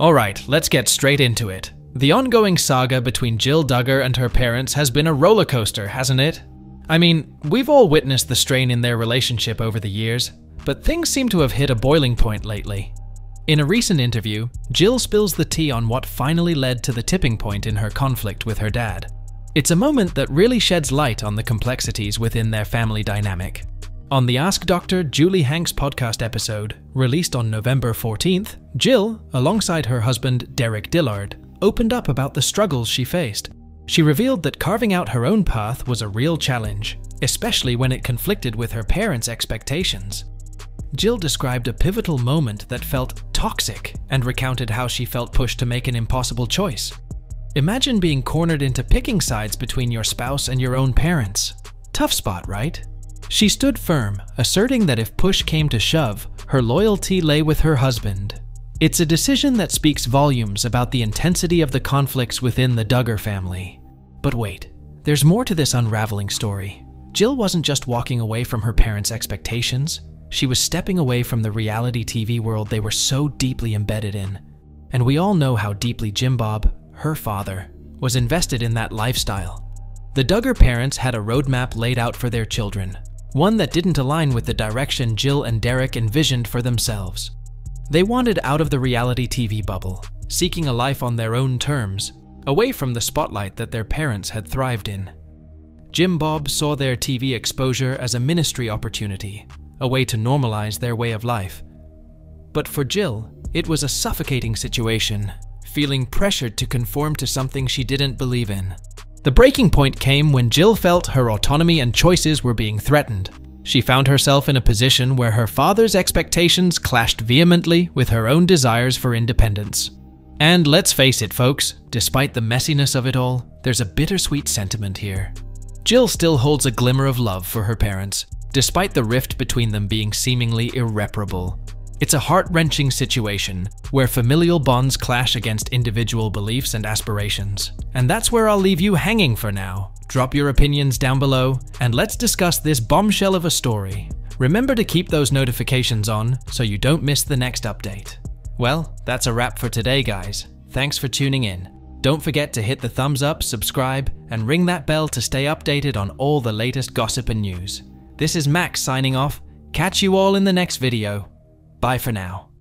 Alright, let's get straight into it. The ongoing saga between Jill Duggar and her parents has been a roller coaster, hasn't it? I mean, we've all witnessed the strain in their relationship over the years, but things seem to have hit a boiling point lately. In a recent interview, Jill spills the tea on what finally led to the tipping point in her conflict with her dad. It's a moment that really sheds light on the complexities within their family dynamic. On the Ask Dr. Julie Hanks podcast episode, released on November 14th, Jill, alongside her husband Derick Dillard, opened up about the struggles she faced. She revealed that carving out her own path was a real challenge, especially when it conflicted with her parents' expectations. Jill described a pivotal moment that felt toxic and recounted how she felt pushed to make an impossible choice. Imagine being cornered into picking sides between your spouse and your own parents. Tough spot, right? She stood firm, asserting that if push came to shove, her loyalty lay with her husband. It's a decision that speaks volumes about the intensity of the conflicts within the Duggar family. But wait, there's more to this unraveling story. Jill wasn't just walking away from her parents' expectations, she was stepping away from the reality TV world they were so deeply embedded in. And we all know how deeply Jim Bob, her father, was invested in that lifestyle. The Duggar parents had a roadmap laid out for their children, one that didn't align with the direction Jill and Derek envisioned for themselves. They wanted out of the reality TV bubble, seeking a life on their own terms, away from the spotlight that their parents had thrived in. Jim Bob saw their TV exposure as a ministry opportunity, a way to normalize their way of life. But for Jill, it was a suffocating situation, feeling pressured to conform to something she didn't believe in. The breaking point came when Jill felt her autonomy and choices were being threatened. She found herself in a position where her father's expectations clashed vehemently with her own desires for independence. And let's face it, folks, despite the messiness of it all, there's a bittersweet sentiment here. Jill still holds a glimmer of love for her parents, despite the rift between them being seemingly irreparable. It's a heart wrenching situation where familial bonds clash against individual beliefs and aspirations. And that's where I'll leave you hanging for now. Drop your opinions down below, and let's discuss this bombshell of a story. Remember to keep those notifications on so you don't miss the next update. Well, that's a wrap for today, guys. Thanks for tuning in. Don't forget to hit the thumbs up, subscribe, and ring that bell to stay updated on all the latest gossip and news. This is Max signing off. Catch you all in the next video. Bye for now.